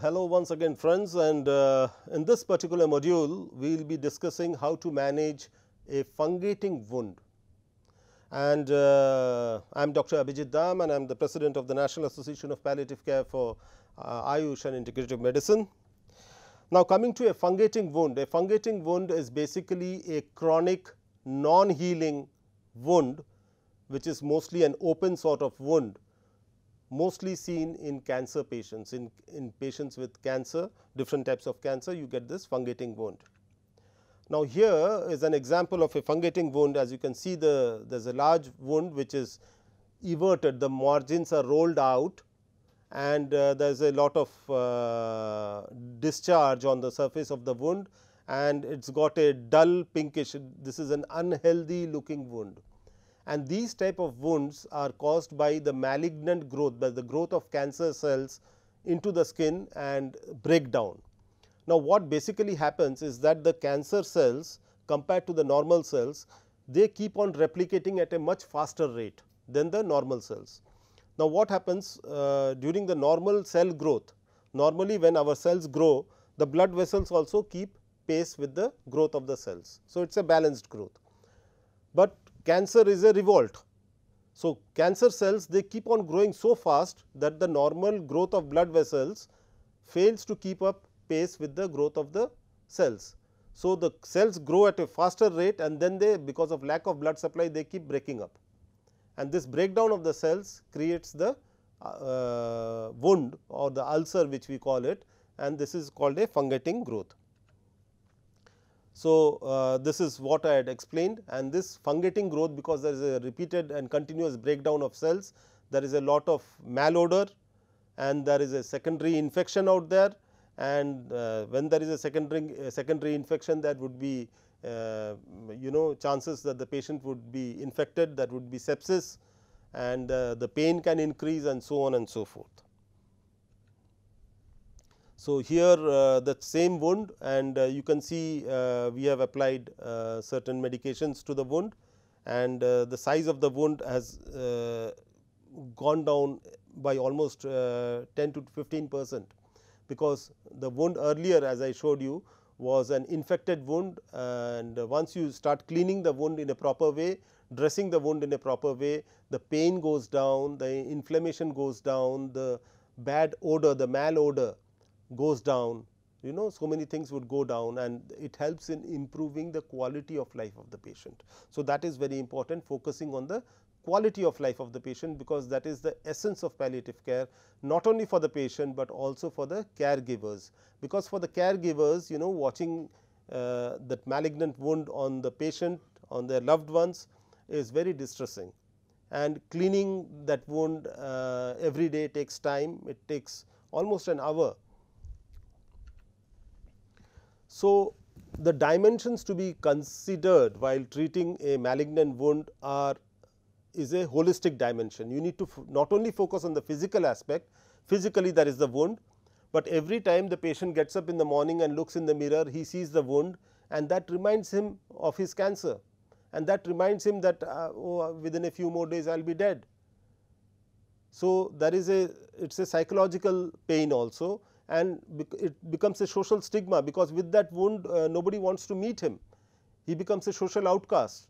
hello once again friends and uh, in this particular module we will be discussing how to manage a fungating wound. And uh, I am Dr. Abhijit Dam and I am the president of the National Association of Palliative Care for uh, Ayush and Integrative Medicine. Now, coming to a fungating wound, a fungating wound is basically a chronic non-healing wound which is mostly an open sort of wound mostly seen in cancer patients. In, in patients with cancer, different types of cancer, you get this fungating wound. Now, here is an example of a fungating wound as you can see the there is a large wound which is everted the margins are rolled out and uh, there is a lot of uh, discharge on the surface of the wound and it has got a dull pinkish this is an unhealthy looking wound and these type of wounds are caused by the malignant growth by the growth of cancer cells into the skin and breakdown. Now, what basically happens is that the cancer cells compared to the normal cells they keep on replicating at a much faster rate than the normal cells. Now, what happens uh, during the normal cell growth normally when our cells grow the blood vessels also keep pace with the growth of the cells. So, it is a balanced growth, but cancer is a revolt. So, cancer cells they keep on growing so fast that the normal growth of blood vessels fails to keep up pace with the growth of the cells. So, the cells grow at a faster rate and then they because of lack of blood supply they keep breaking up and this breakdown of the cells creates the uh, wound or the ulcer which we call it and this is called a fungating growth. So, uh, this is what I had explained and this fungating growth because there is a repeated and continuous breakdown of cells, there is a lot of malodor and there is a secondary infection out there and uh, when there is a secondary secondary infection that would be uh, you know chances that the patient would be infected that would be sepsis and uh, the pain can increase and so on and so forth. So, here uh, the same wound and uh, you can see uh, we have applied certain medications to the wound and the size of the wound has gone down by almost 10 to 15 percent because the wound earlier as I showed you was an infected wound and once you start cleaning the wound in a proper way, dressing the wound in a proper way, the pain goes down, the inflammation goes down, the bad odor, the mal malodor goes down you know so many things would go down and it helps in improving the quality of life of the patient. So, that is very important focusing on the quality of life of the patient because that is the essence of palliative care not only for the patient, but also for the caregivers. Because for the caregivers you know watching uh, that malignant wound on the patient on their loved ones is very distressing. And cleaning that wound uh, every day takes time. It takes almost an hour so, the dimensions to be considered while treating a malignant wound are is a holistic dimension. You need to not only focus on the physical aspect, physically there is the wound, but every time the patient gets up in the morning and looks in the mirror, he sees the wound and that reminds him of his cancer and that reminds him that uh, oh, within a few more days I will be dead. So, there is a it is a psychological pain also and it becomes a social stigma because with that wound uh, nobody wants to meet him. He becomes a social outcast.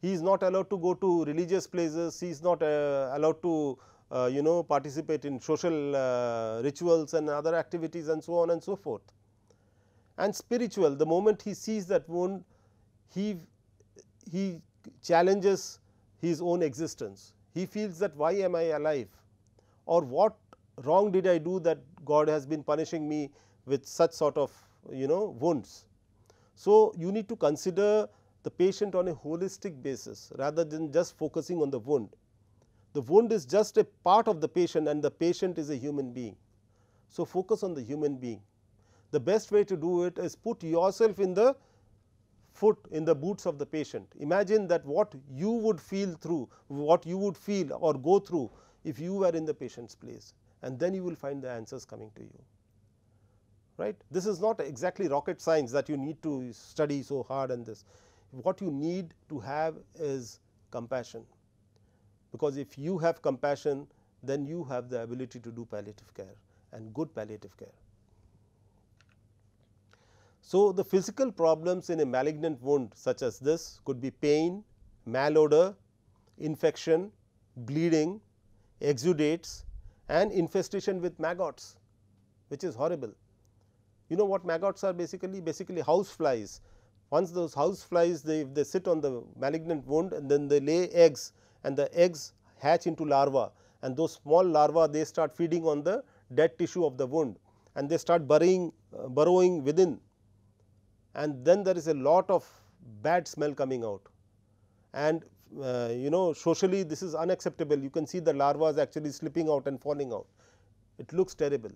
He is not allowed to go to religious places, he is not uh, allowed to uh, you know participate in social uh, rituals and other activities and so on and so forth. And spiritual the moment he sees that wound he, he challenges his own existence. He feels that why am I alive or what wrong did I do that God has been punishing me with such sort of you know wounds. So, you need to consider the patient on a holistic basis rather than just focusing on the wound. The wound is just a part of the patient and the patient is a human being. So, focus on the human being. The best way to do it is put yourself in the foot in the boots of the patient. Imagine that what you would feel through, what you would feel or go through if you were in the patient's place and then you will find the answers coming to you right. This is not exactly rocket science that you need to study so hard and this. What you need to have is compassion, because if you have compassion then you have the ability to do palliative care and good palliative care. So, the physical problems in a malignant wound such as this could be pain, malodor, infection, bleeding, exudates and infestation with maggots which is horrible. You know what maggots are basically? Basically house flies. Once those house flies they, they sit on the malignant wound and then they lay eggs and the eggs hatch into larvae and those small larvae they start feeding on the dead tissue of the wound and they start burying uh, burrowing within and then there is a lot of bad smell coming out. And uh, you know socially this is unacceptable you can see the larva is actually slipping out and falling out. It looks terrible,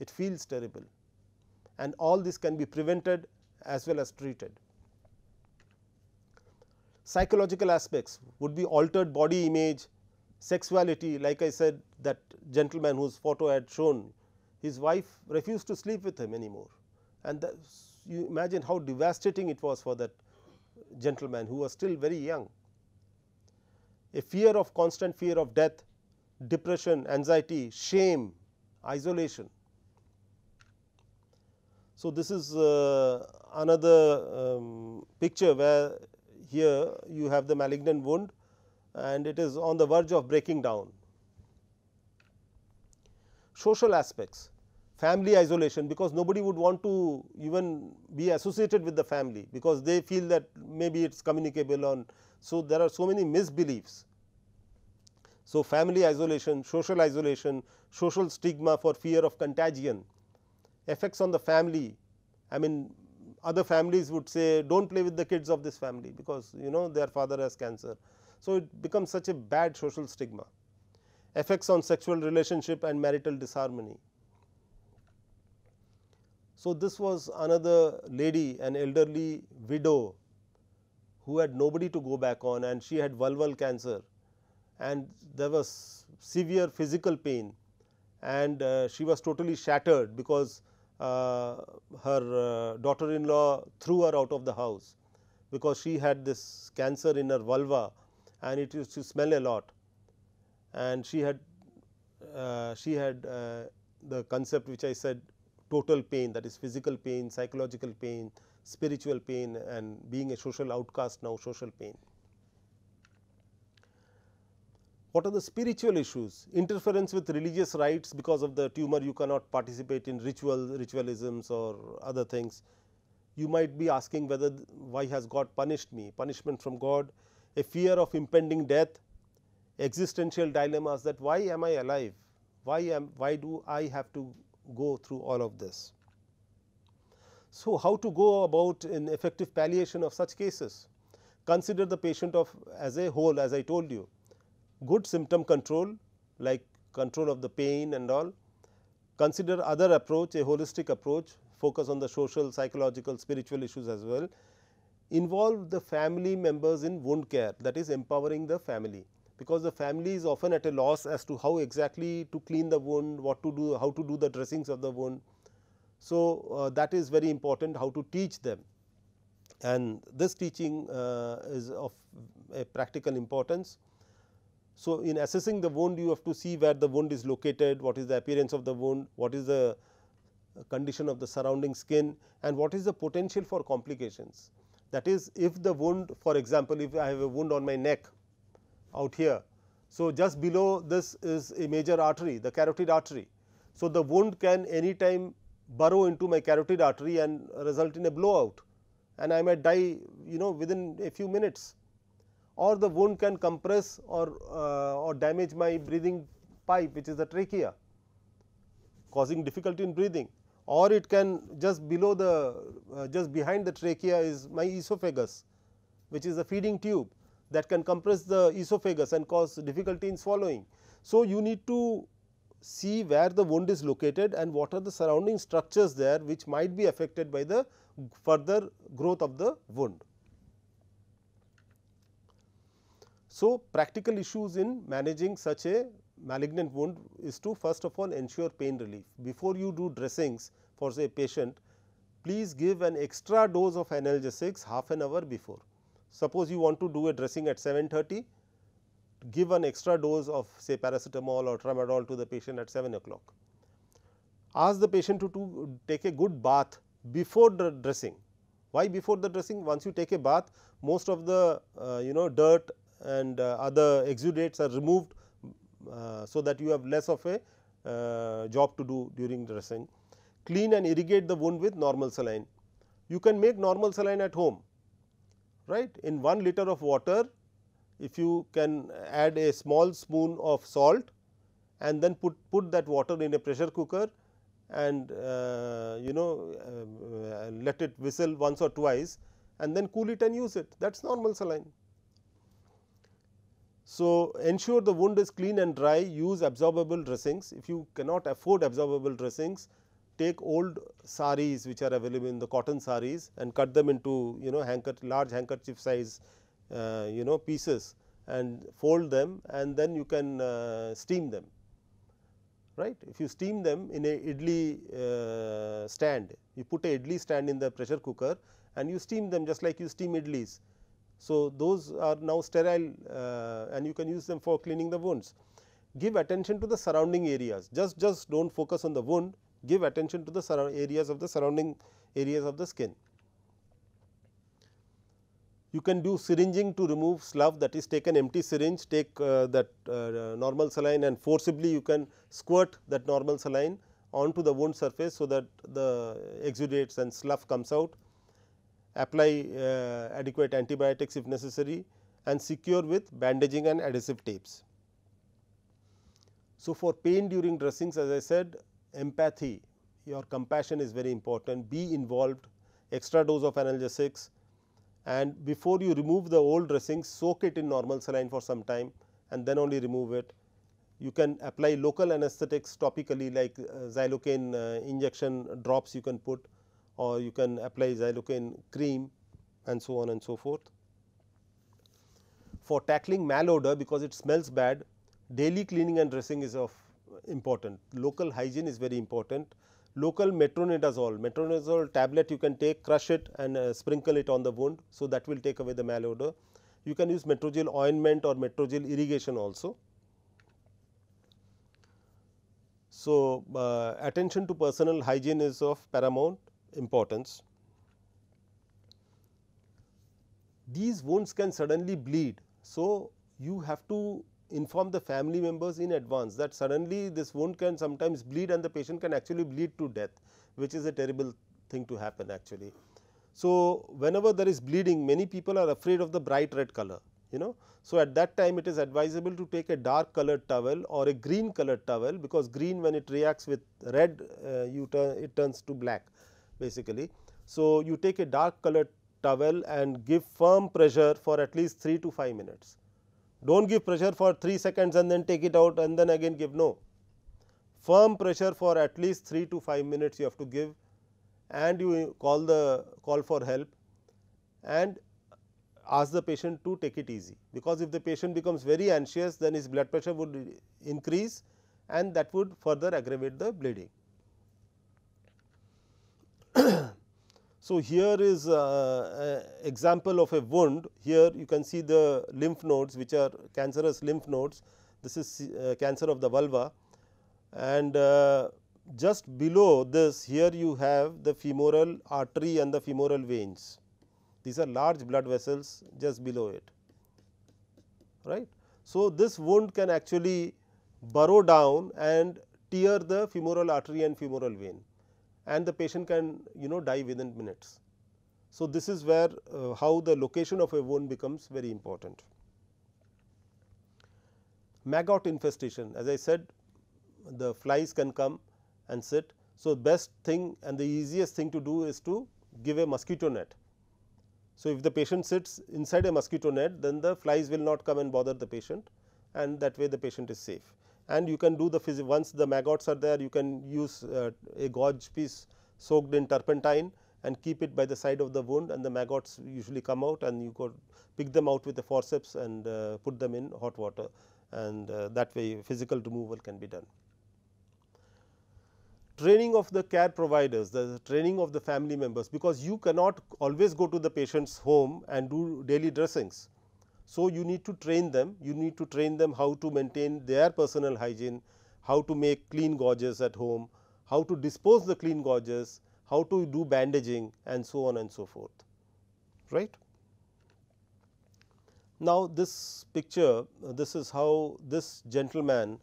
it feels terrible and all this can be prevented as well as treated. Psychological aspects would be altered body image, sexuality like I said that gentleman whose photo I had shown his wife refused to sleep with him anymore and the you imagine how devastating it was for that gentleman who was still very young. A fear of constant fear of death, depression, anxiety, shame, isolation. So, this is uh, another um, picture where here you have the malignant wound and it is on the verge of breaking down. Social aspects family isolation because nobody would want to even be associated with the family because they feel that maybe it is communicable on. So, there are so many misbeliefs. So, family isolation, social isolation, social stigma for fear of contagion, effects on the family. I mean other families would say do not play with the kids of this family because you know their father has cancer. So, it becomes such a bad social stigma. Effects on sexual relationship and marital disharmony. So, this was another lady an elderly widow who had nobody to go back on and she had vulval cancer and there was severe physical pain and uh, she was totally shattered because uh, her uh, daughter in law threw her out of the house because she had this cancer in her vulva and it used to smell a lot. And she had uh, she had uh, the concept which I said total pain that is physical pain, psychological pain, spiritual pain and being a social outcast now social pain. What are the spiritual issues? Interference with religious rites because of the tumor you cannot participate in ritual ritualisms or other things. You might be asking whether why has God punished me, punishment from God, a fear of impending death, existential dilemmas that why am I alive, why am why do I have to go through all of this. So, how to go about in effective palliation of such cases? Consider the patient of as a whole as I told you, good symptom control like control of the pain and all. Consider other approach a holistic approach focus on the social, psychological, spiritual issues as well. Involve the family members in wound care that is empowering the family because the family is often at a loss as to how exactly to clean the wound, what to do, how to do the dressings of the wound. So, uh, that is very important how to teach them and this teaching uh, is of a practical importance. So, in assessing the wound you have to see where the wound is located, what is the appearance of the wound, what is the condition of the surrounding skin and what is the potential for complications. That is if the wound for example, if I have a wound on my neck out here. So, just below this is a major artery the carotid artery. So, the wound can anytime burrow into my carotid artery and result in a blowout and I might die you know within a few minutes or the wound can compress or, uh, or damage my breathing pipe which is the trachea causing difficulty in breathing or it can just below the uh, just behind the trachea is my esophagus which is the feeding tube that can compress the esophagus and cause difficulty in swallowing. So, you need to see where the wound is located and what are the surrounding structures there which might be affected by the further growth of the wound. So, practical issues in managing such a malignant wound is to first of all ensure pain relief. Before you do dressings for say patient, please give an extra dose of analgesics half an hour before. Suppose you want to do a dressing at 7.30, give an extra dose of say paracetamol or tramadol to the patient at 7 o'clock. Ask the patient to, to take a good bath before the dressing. Why before the dressing? Once you take a bath, most of the uh, you know dirt and uh, other exudates are removed, uh, so that you have less of a uh, job to do during dressing. Clean and irrigate the wound with normal saline. You can make normal saline at home, right. In 1 liter of water, if you can add a small spoon of salt and then put, put that water in a pressure cooker and uh, you know uh, let it whistle once or twice and then cool it and use it that is normal saline. So, ensure the wound is clean and dry use absorbable dressings if you cannot afford absorbable dressings take old saris which are available in the cotton saris and cut them into you know handkerchief large handkerchief size uh, you know pieces and fold them and then you can uh, steam them right. If you steam them in a idli uh, stand, you put a idli stand in the pressure cooker and you steam them just like you steam idlis. So, those are now sterile uh, and you can use them for cleaning the wounds. Give attention to the surrounding areas, just just do not focus on the wound, give attention to the areas of the surrounding areas of the skin. You can do syringing to remove slough that is take an empty syringe, take uh, that uh, normal saline and forcibly you can squirt that normal saline onto the wound surface, so that the exudates and slough comes out. Apply uh, adequate antibiotics if necessary and secure with bandaging and adhesive tapes. So, for pain during dressings as I said empathy your compassion is very important be involved extra dose of analgesics and before you remove the old dressing soak it in normal saline for some time and then only remove it. You can apply local anesthetics topically like uh, xylocaine uh, injection drops you can put or you can apply xylocaine cream and so on and so forth. For tackling malodor because it smells bad daily cleaning and dressing is of important local hygiene is very important local metronidazole, metronidazole tablet you can take crush it and uh, sprinkle it on the wound. So, that will take away the malodor. You can use metrogyl ointment or metrogyl irrigation also. So, uh, attention to personal hygiene is of paramount importance. These wounds can suddenly bleed. So, you have to inform the family members in advance that suddenly this wound can sometimes bleed and the patient can actually bleed to death which is a terrible thing to happen actually. So, whenever there is bleeding many people are afraid of the bright red color you know. So, at that time it is advisable to take a dark colored towel or a green colored towel because green when it reacts with red uh, you turn it turns to black basically. So, you take a dark colored towel and give firm pressure for at least 3 to 5 minutes do not give pressure for 3 seconds and then take it out and then again give no. Firm pressure for at least 3 to 5 minutes you have to give and you call the call for help and ask the patient to take it easy. Because if the patient becomes very anxious then his blood pressure would increase and that would further aggravate the bleeding. So, here is uh, example of a wound. Here you can see the lymph nodes which are cancerous lymph nodes. This is uh, cancer of the vulva. And uh, just below this here you have the femoral artery and the femoral veins. These are large blood vessels just below it. Right. So, this wound can actually burrow down and tear the femoral artery and femoral vein and the patient can you know die within minutes. So, this is where uh, how the location of a wound becomes very important. Maggot infestation as I said the flies can come and sit. So, best thing and the easiest thing to do is to give a mosquito net. So, if the patient sits inside a mosquito net then the flies will not come and bother the patient and that way the patient is safe and you can do the once the maggots are there you can use uh, a gauze piece soaked in turpentine and keep it by the side of the wound and the maggots usually come out and you could pick them out with the forceps and uh, put them in hot water and uh, that way physical removal can be done. Training of the care providers, the training of the family members because you cannot always go to the patient's home and do daily dressings. So, you need to train them, you need to train them how to maintain their personal hygiene, how to make clean gauges at home, how to dispose the clean gauges, how to do bandaging and so on and so forth. right? Now, this picture this is how this gentleman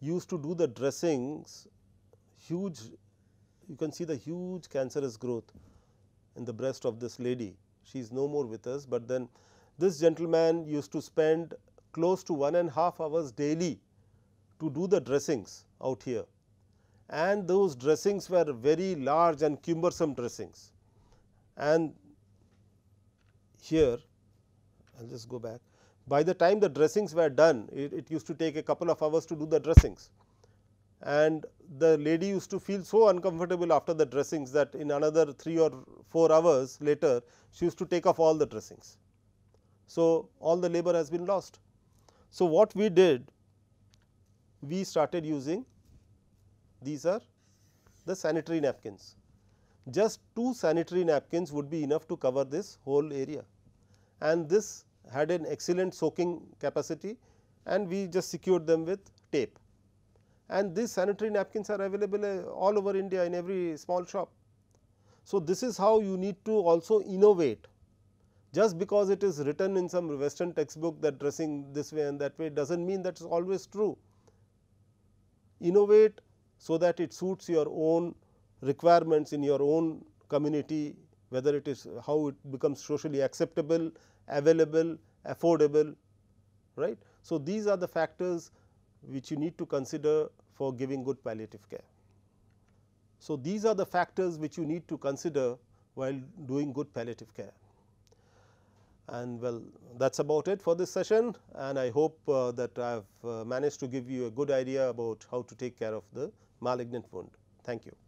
used to do the dressings huge you can see the huge cancerous growth in the breast of this lady. She is no more with us, but then this gentleman used to spend close to one and a half hours daily to do the dressings out here and those dressings were very large and cumbersome dressings. And here I will just go back by the time the dressings were done it, it used to take a couple of hours to do the dressings and the lady used to feel so uncomfortable after the dressings that in another 3 or 4 hours later she used to take off all the dressings. So, all the labor has been lost. So, what we did we started using these are the sanitary napkins. Just two sanitary napkins would be enough to cover this whole area and this had an excellent soaking capacity and we just secured them with tape. And these sanitary napkins are available uh, all over India in every small shop. So, this is how you need to also innovate just because it is written in some western textbook that dressing this way and that way does not mean that is always true. Innovate so that it suits your own requirements in your own community whether it is how it becomes socially acceptable, available, affordable right. So, these are the factors which you need to consider for giving good palliative care. So, these are the factors which you need to consider while doing good palliative care. And well that is about it for this session and I hope uh, that I have uh, managed to give you a good idea about how to take care of the malignant wound. Thank you.